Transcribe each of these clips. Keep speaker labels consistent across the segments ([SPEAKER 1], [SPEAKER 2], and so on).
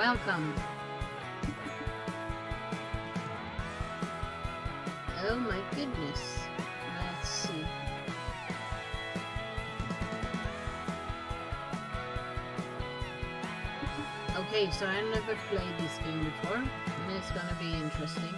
[SPEAKER 1] welcome. Oh my goodness. Let's see. Okay, so I never played this game before, and it's gonna be interesting.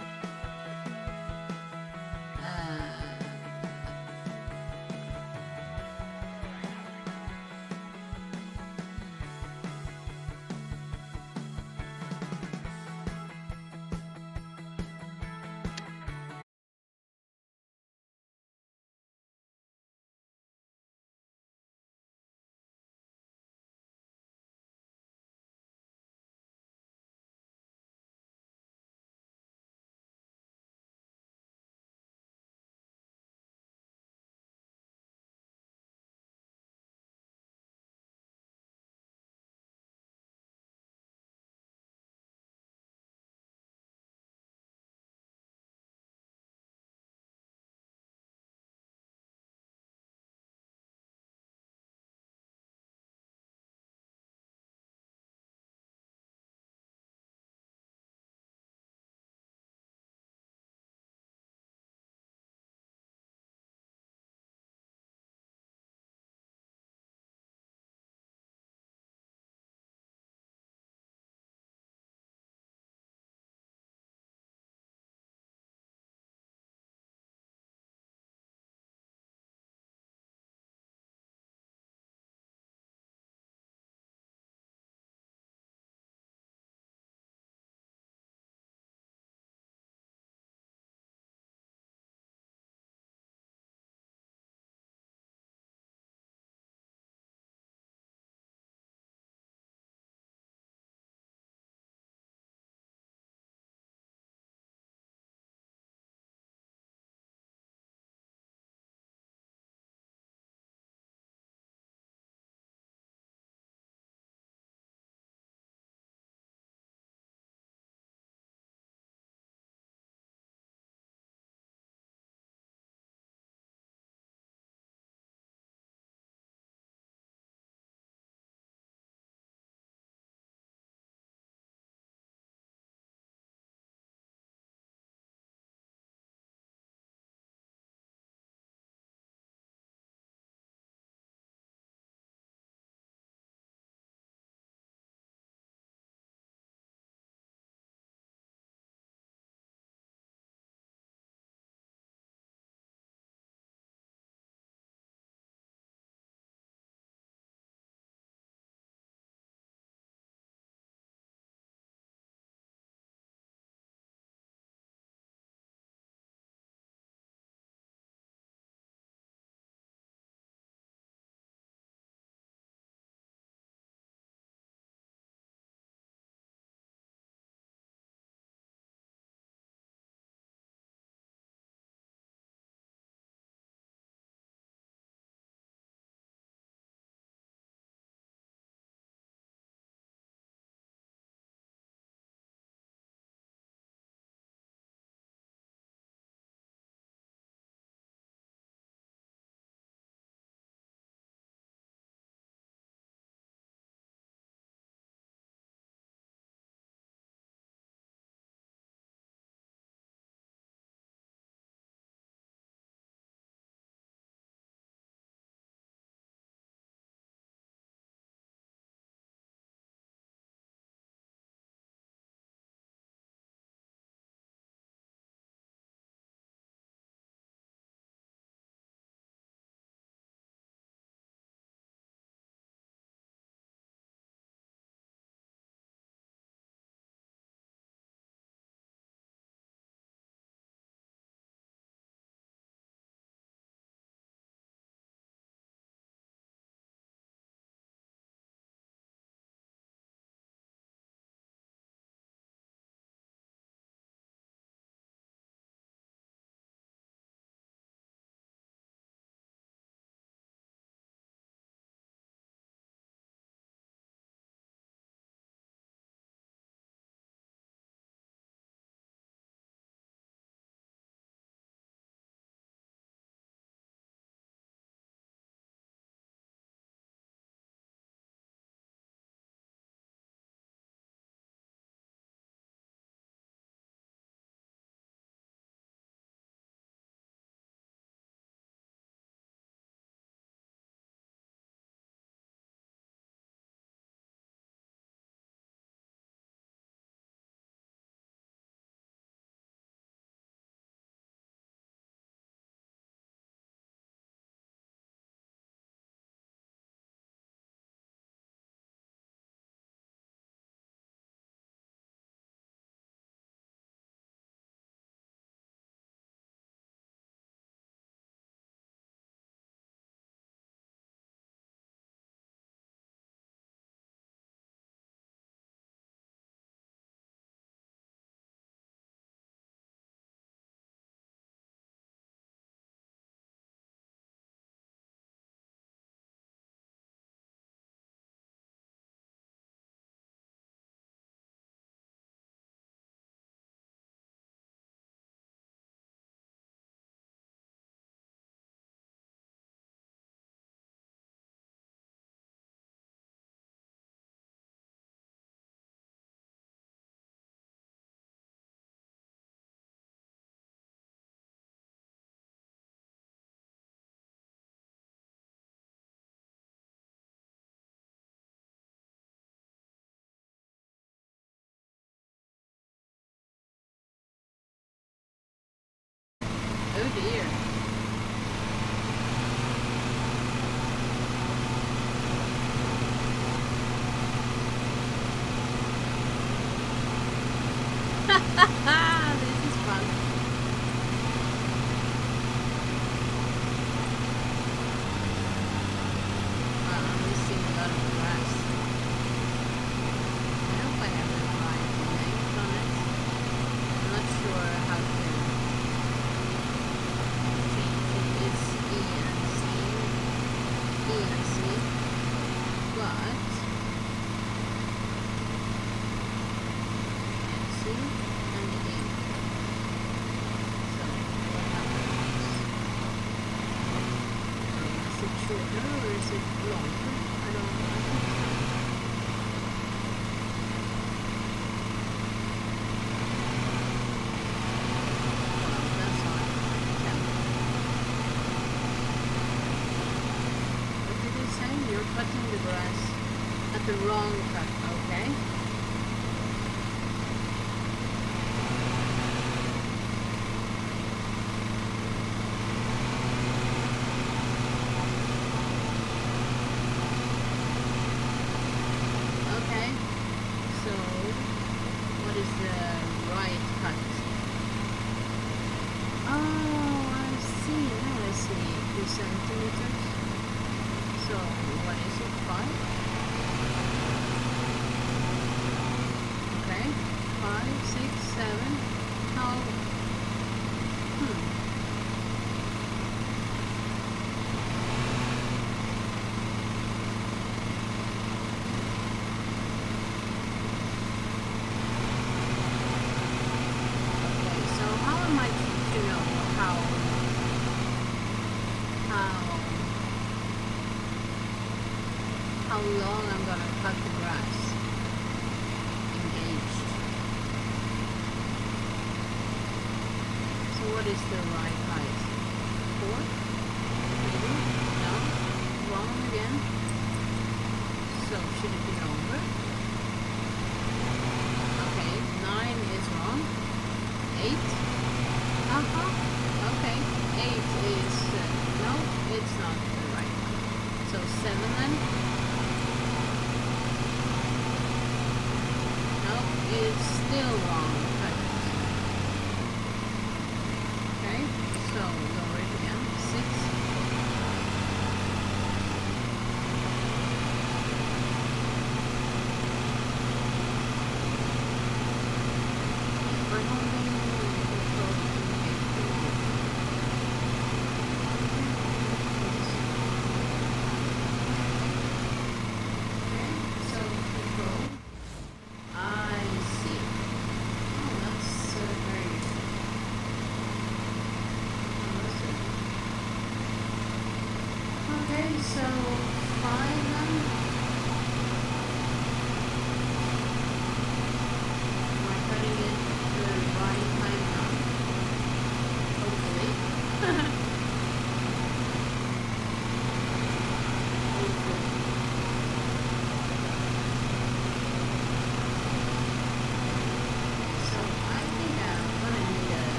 [SPEAKER 1] Is it shorter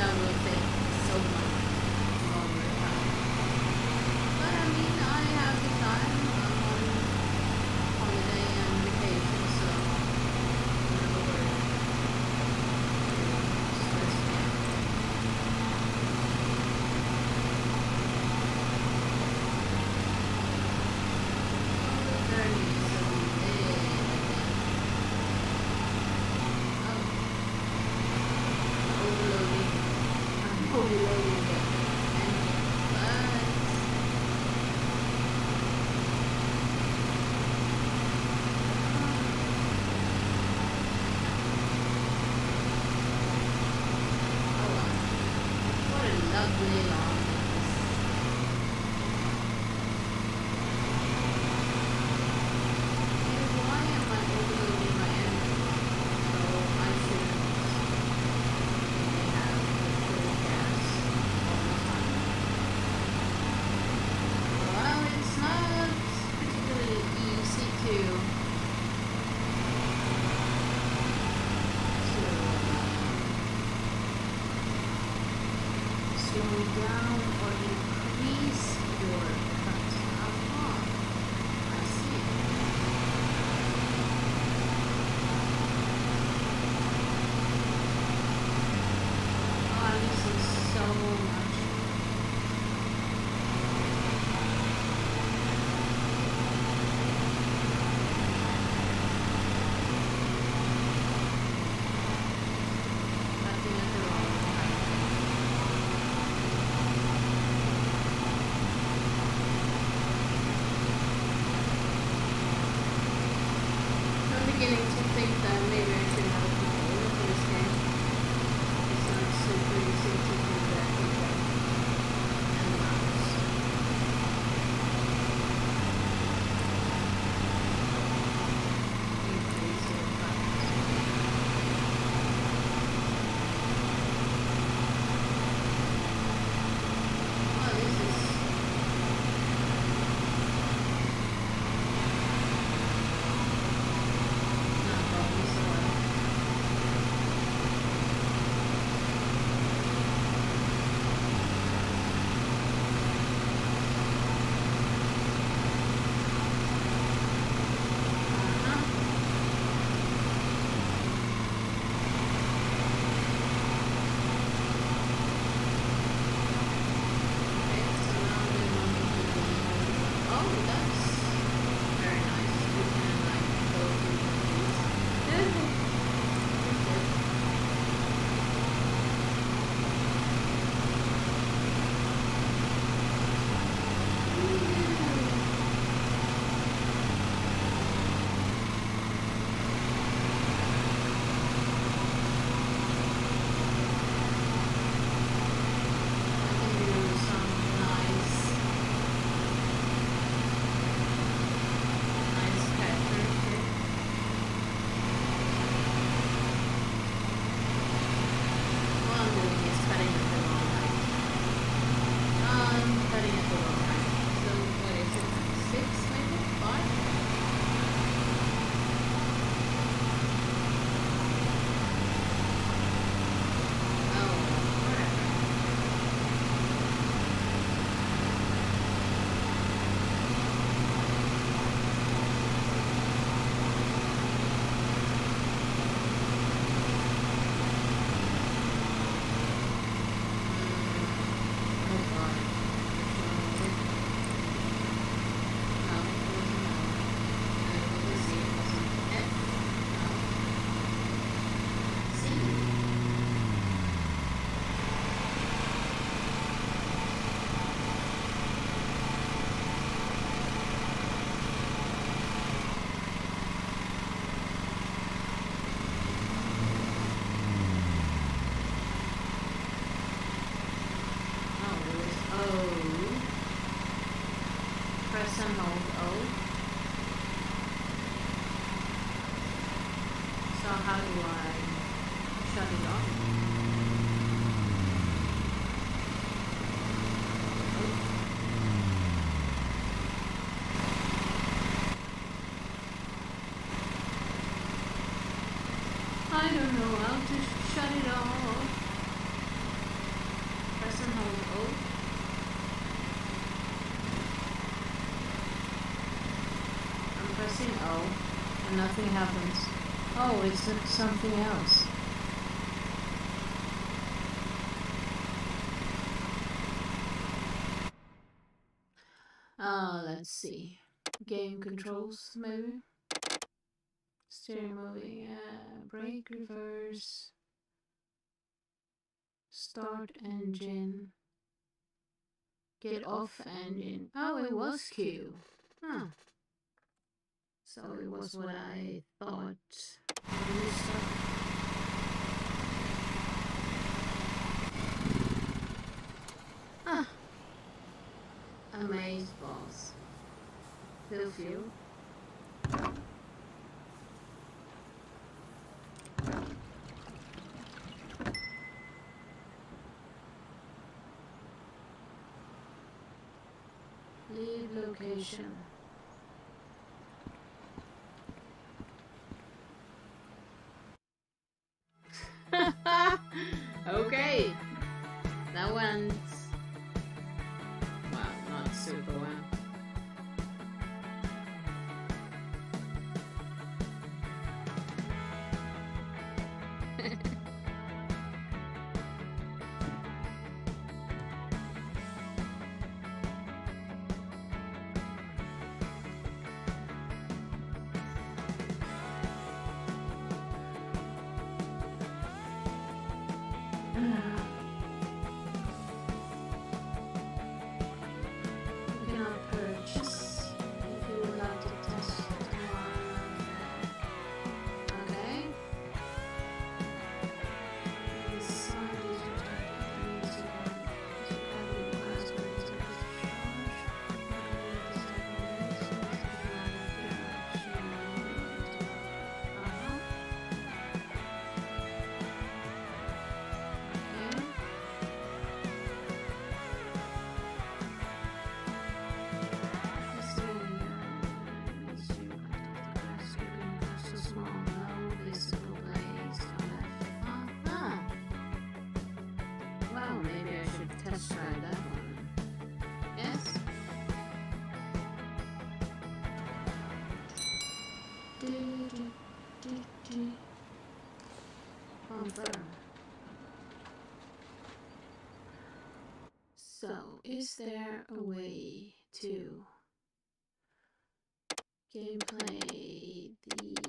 [SPEAKER 1] I love it so much. pressing O and nothing happens. Oh, it's something else. Uh, let's see. Game controls, maybe? Steering moving, Yeah. brake reverse. Start engine. Get off engine. Oh, it was Q. Huh. So it was what I thought. Ah! amazed balls. Feel fuel. Leave location. Is there a way to gameplay the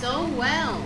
[SPEAKER 1] so well.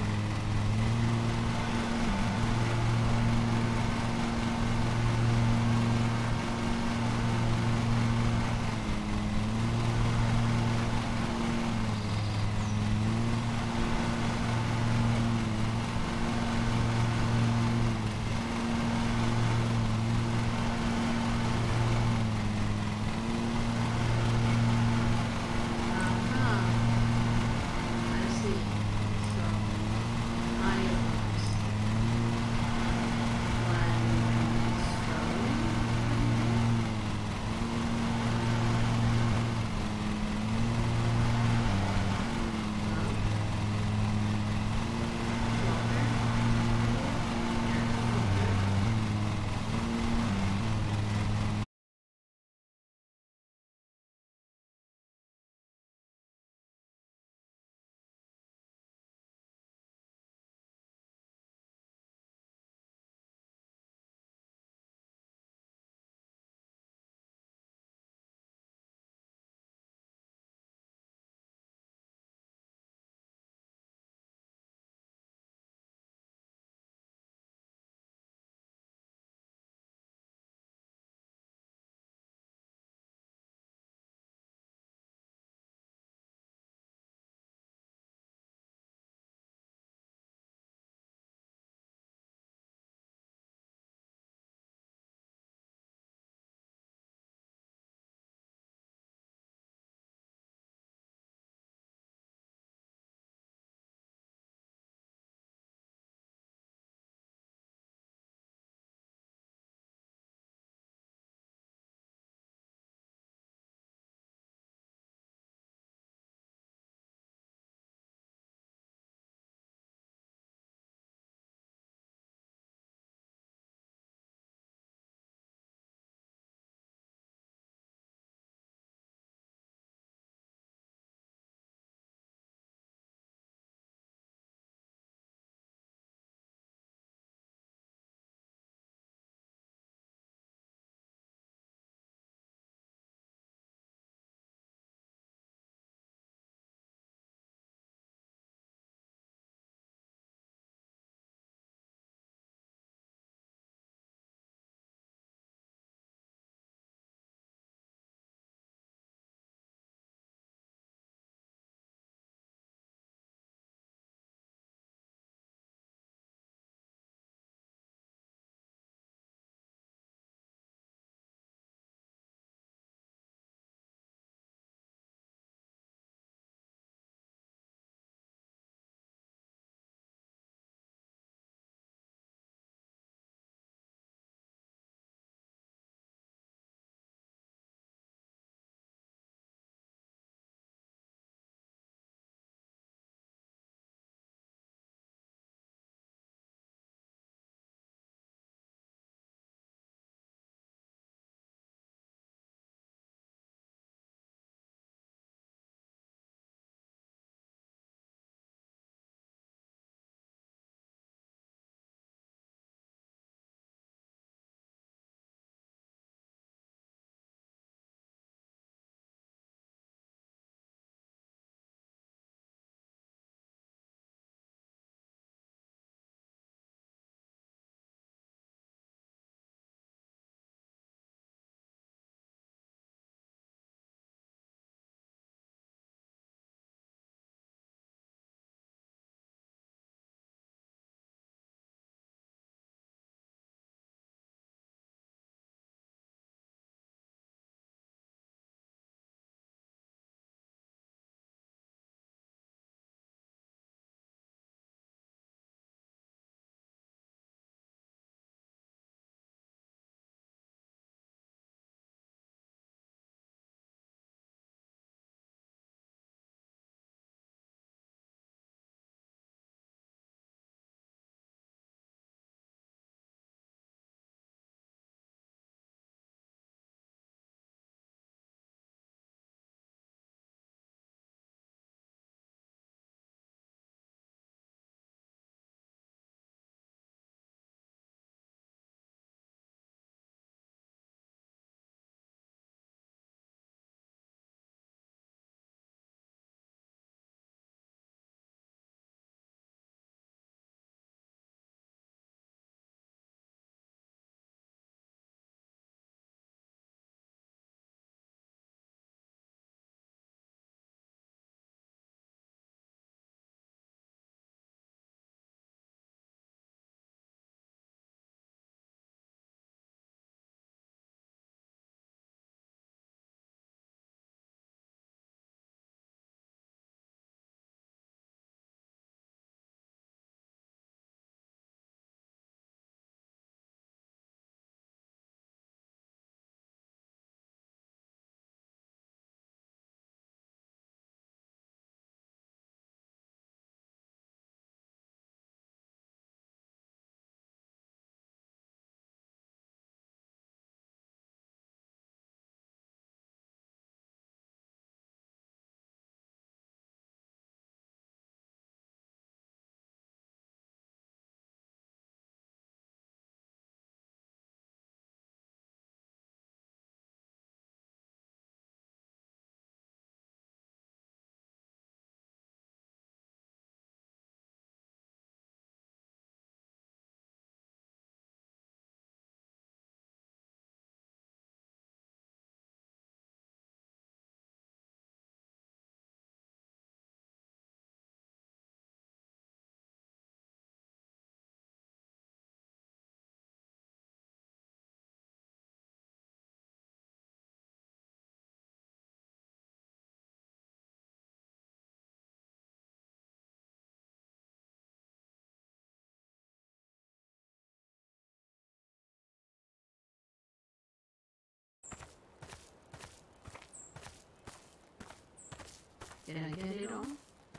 [SPEAKER 1] Did I get it all?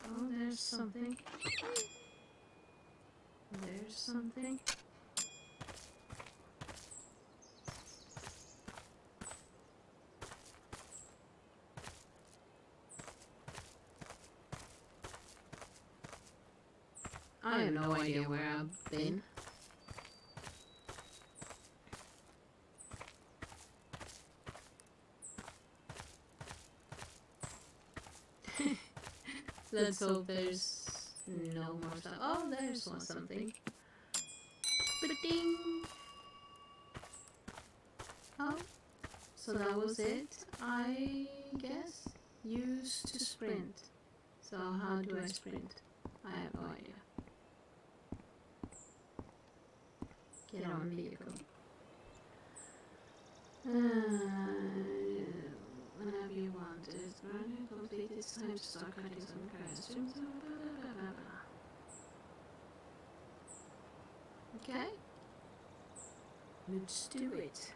[SPEAKER 1] Oh, there's something. There's something. I have no idea where I've been. Let's hope there's no more stuff. Oh, there's one something. Ba-ding! Oh, so that was it, I guess? Used to sprint. So how do I sprint? I have no idea. Get on vehicle. Uh, whenever you want it. Running complete, it's time to start cutting some grass. Okay. Let's do it.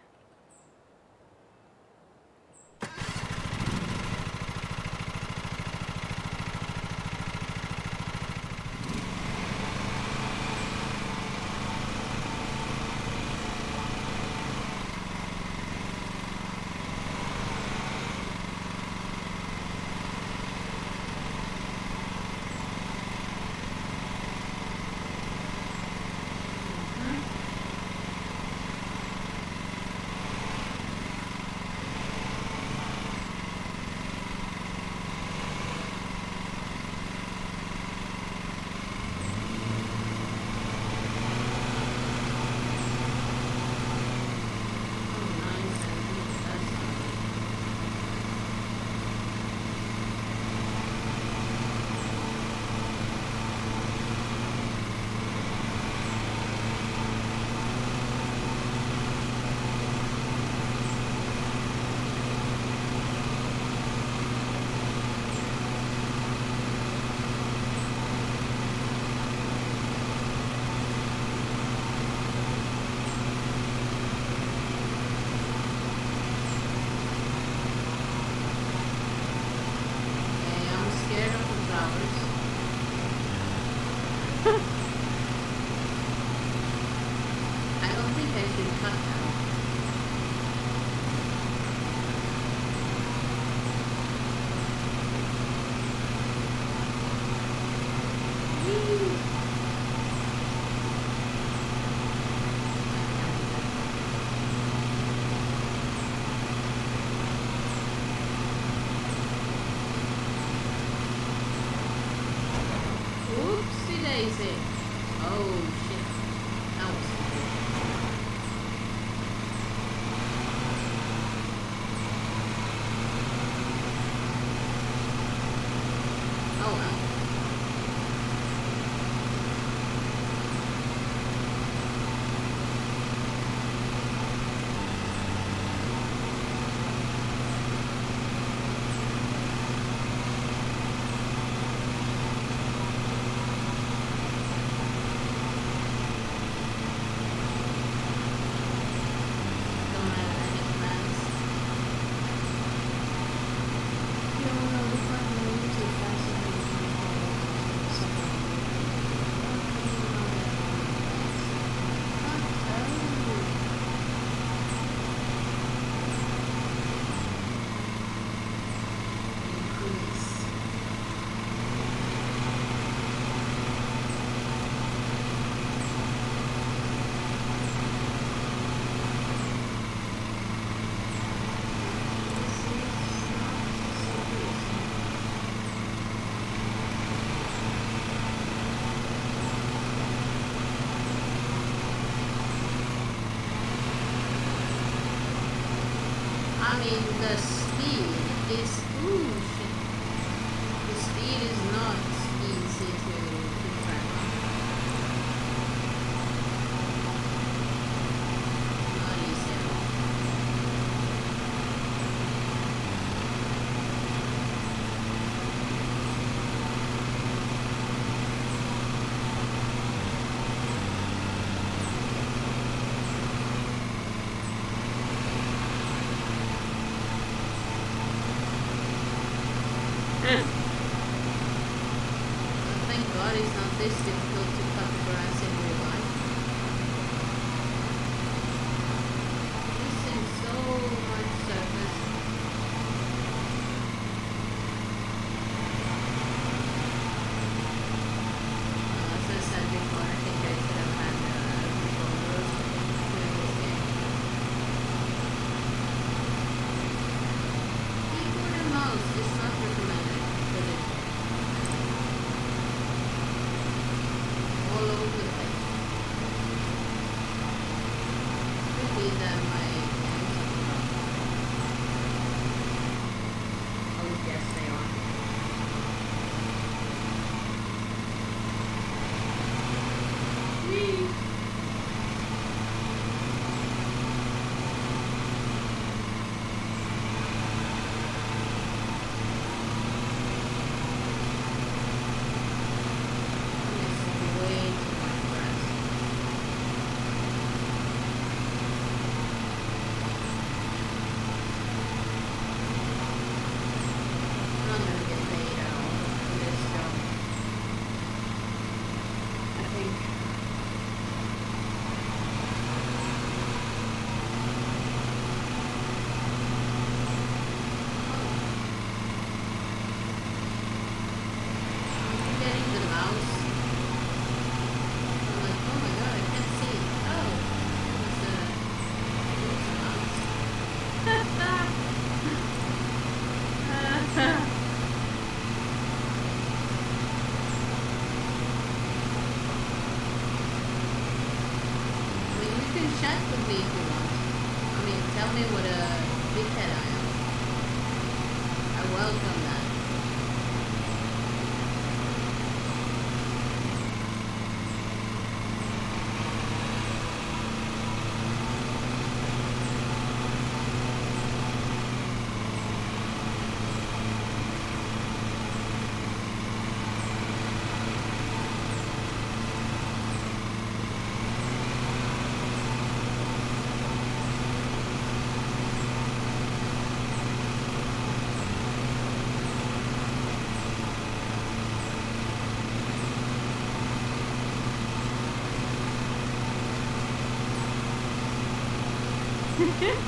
[SPEAKER 1] Oh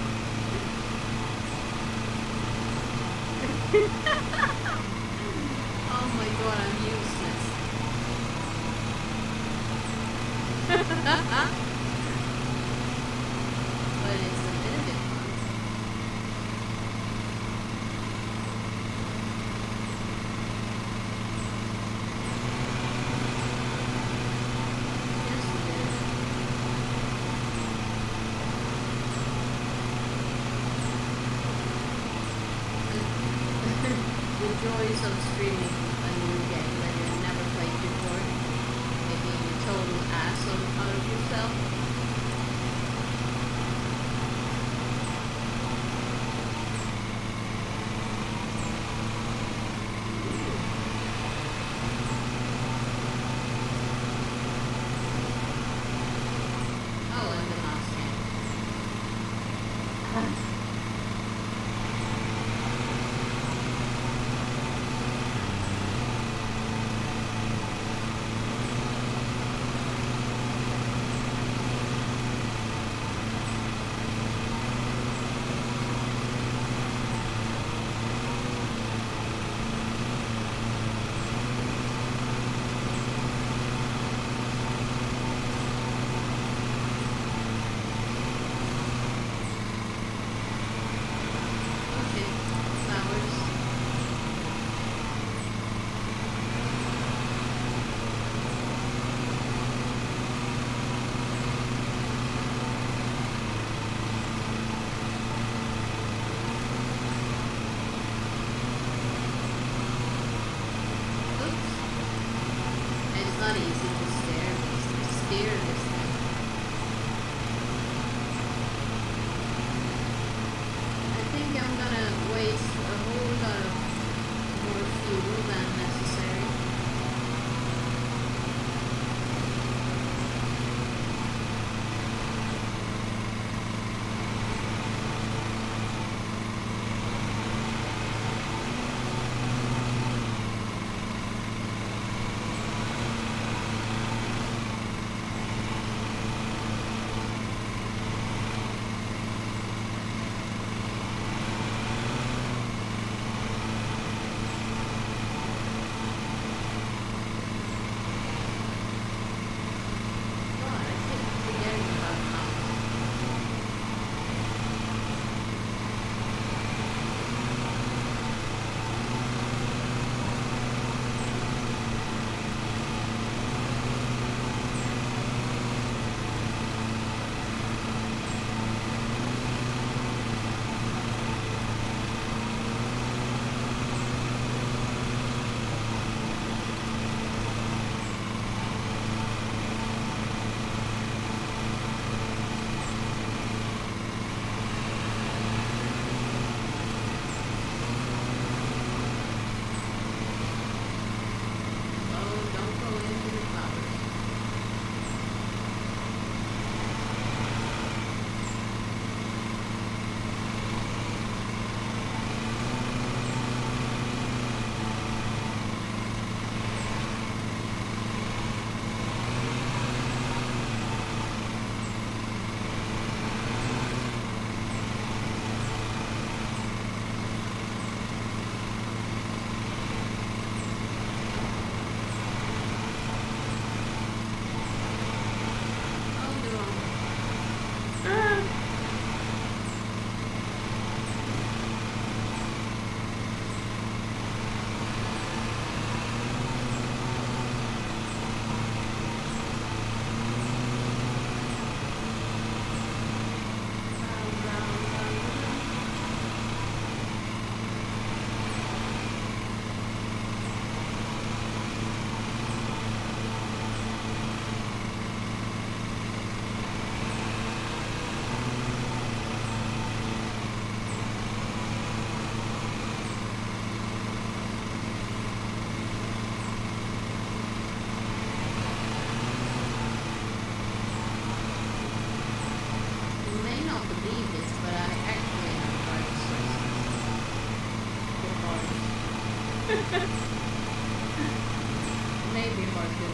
[SPEAKER 1] Maybe more good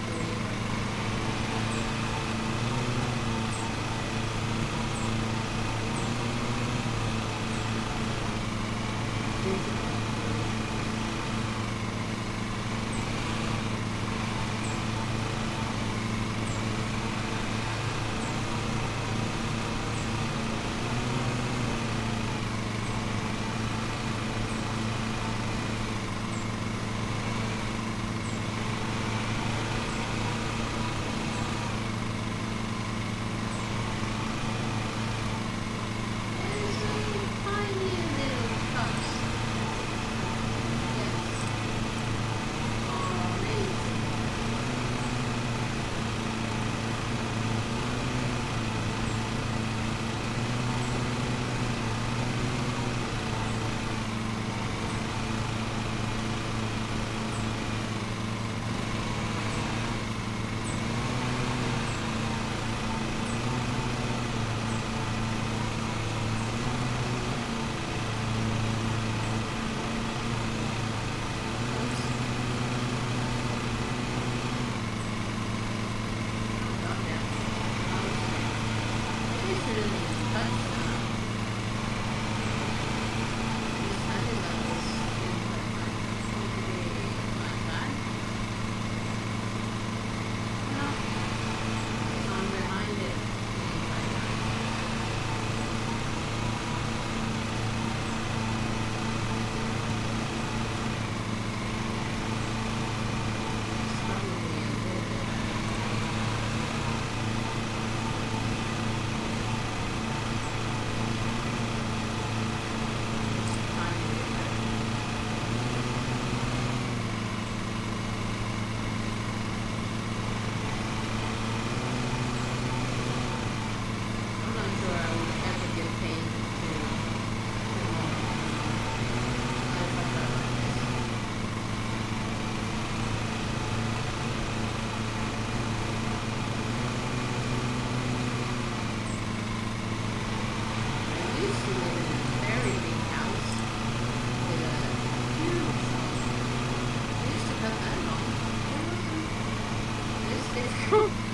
[SPEAKER 1] Huh.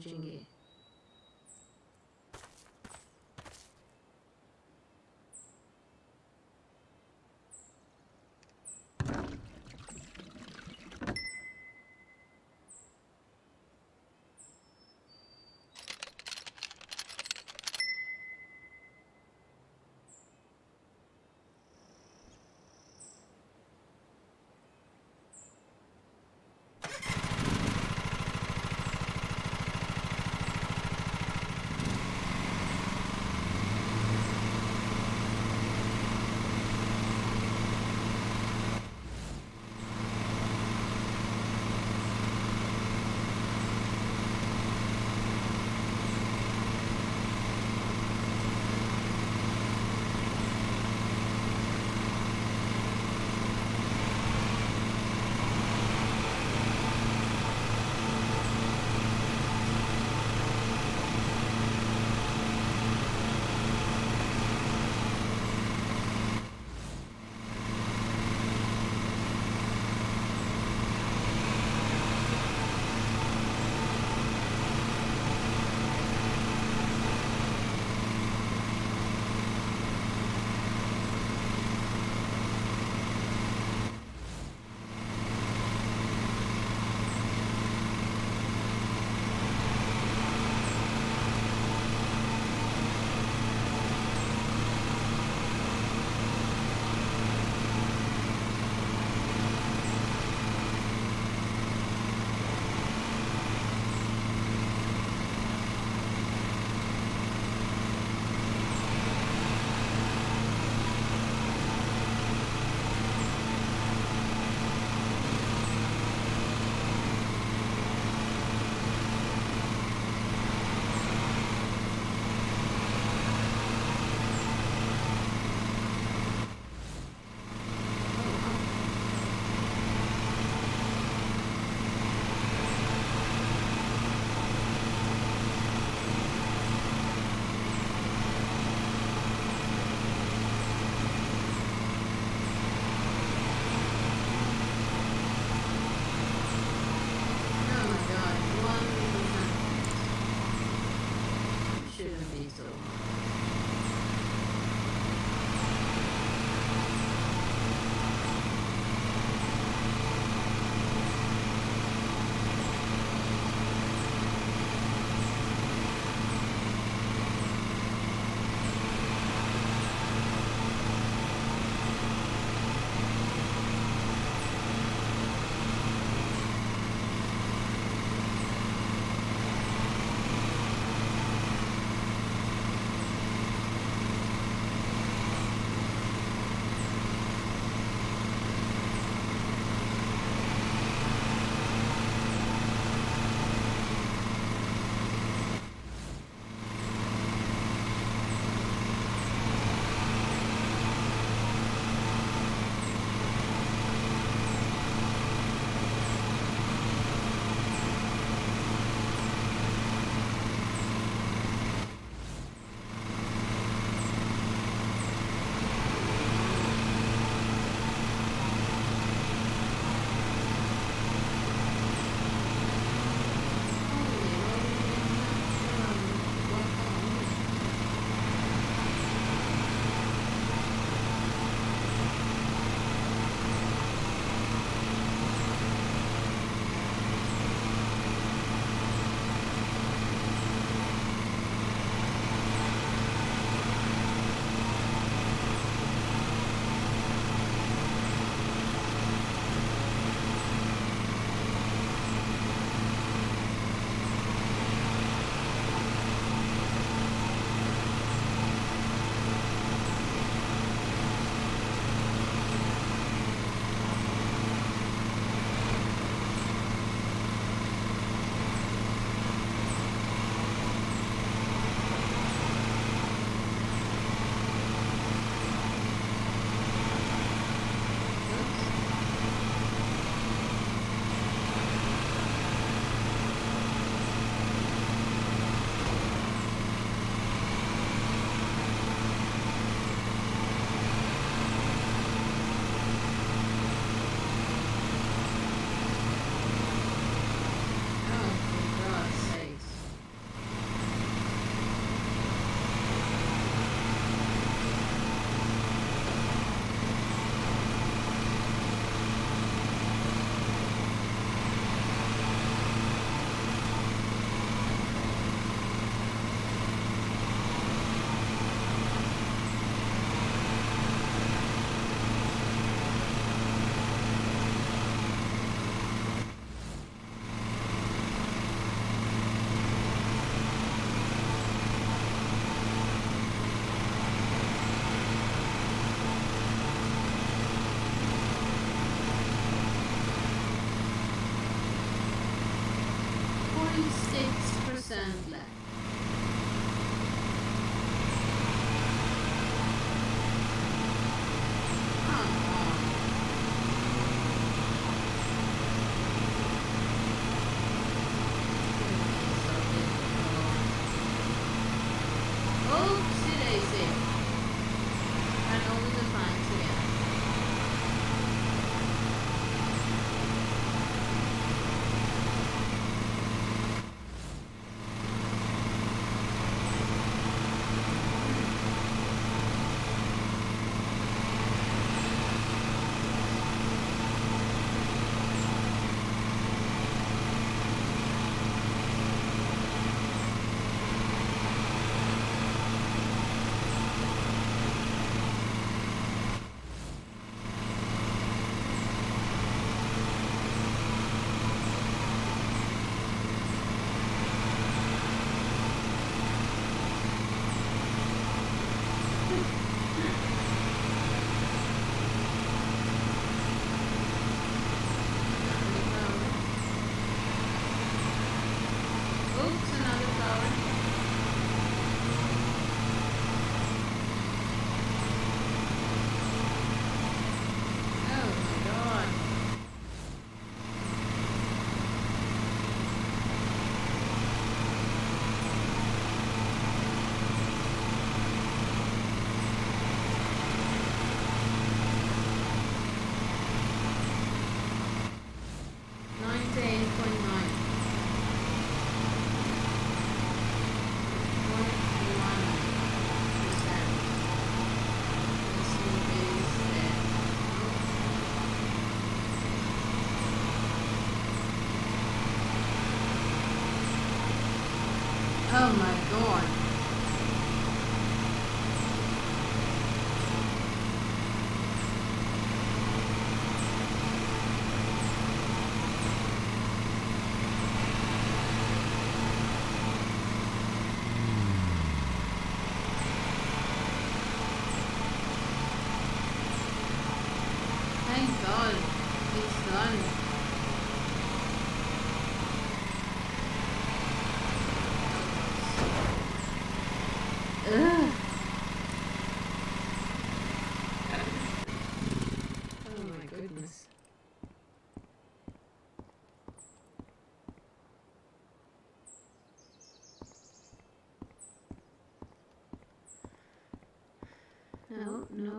[SPEAKER 1] 주님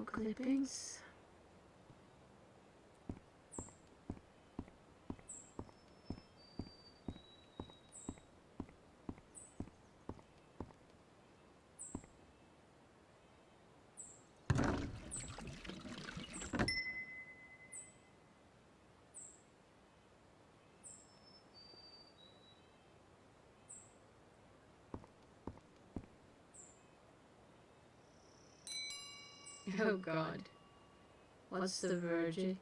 [SPEAKER 1] clippings. Oh God. What's the verdict?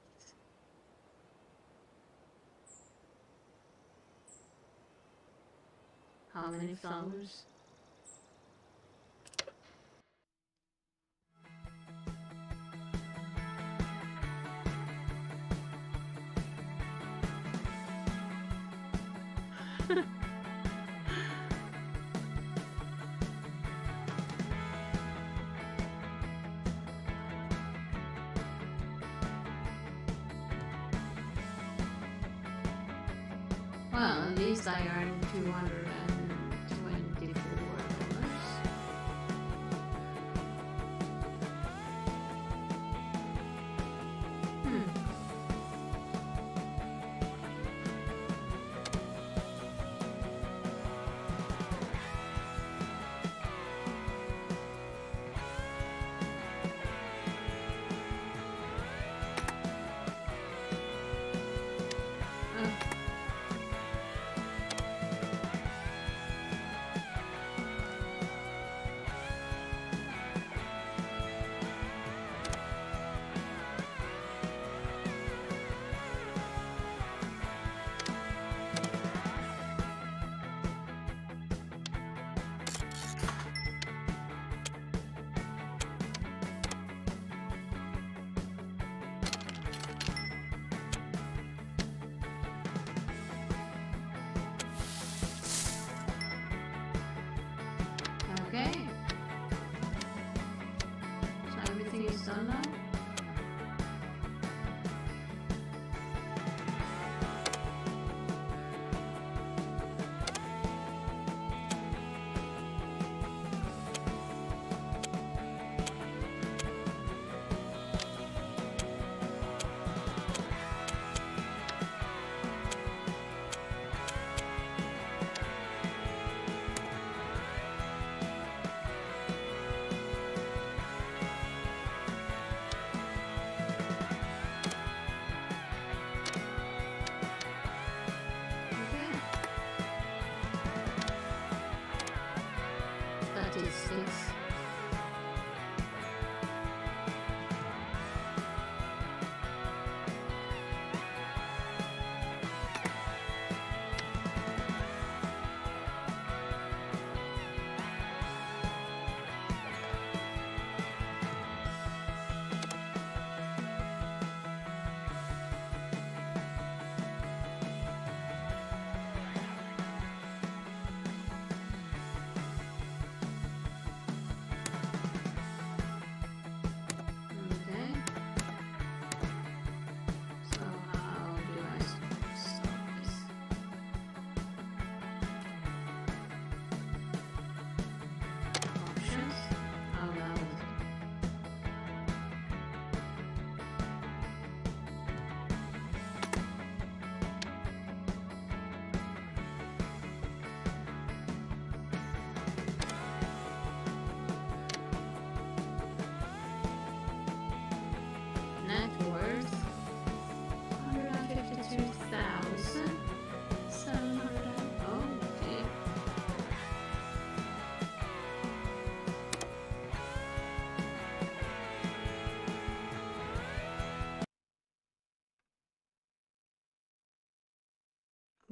[SPEAKER 1] How many flowers? statistics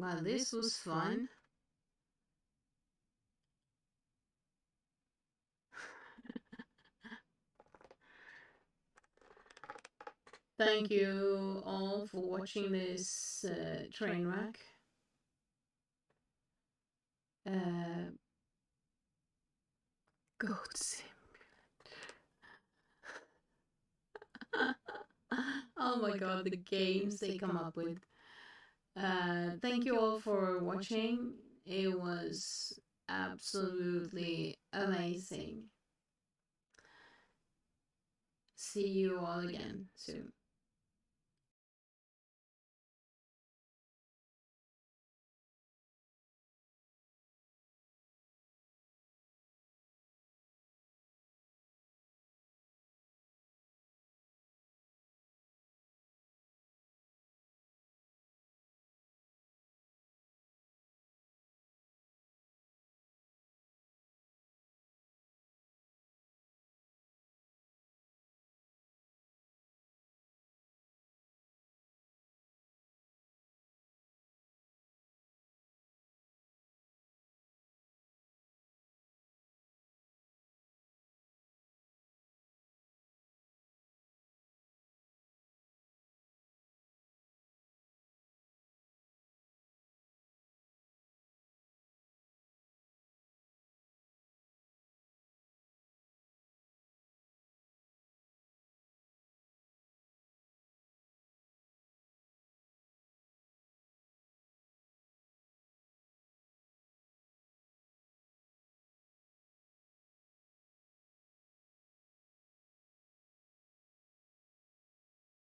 [SPEAKER 1] Well, this was fun. Thank you all for watching this uh, train wreck. Uh, goat oh my god, the games they come up with. Uh, thank you all for watching. It was absolutely amazing. See you all again soon.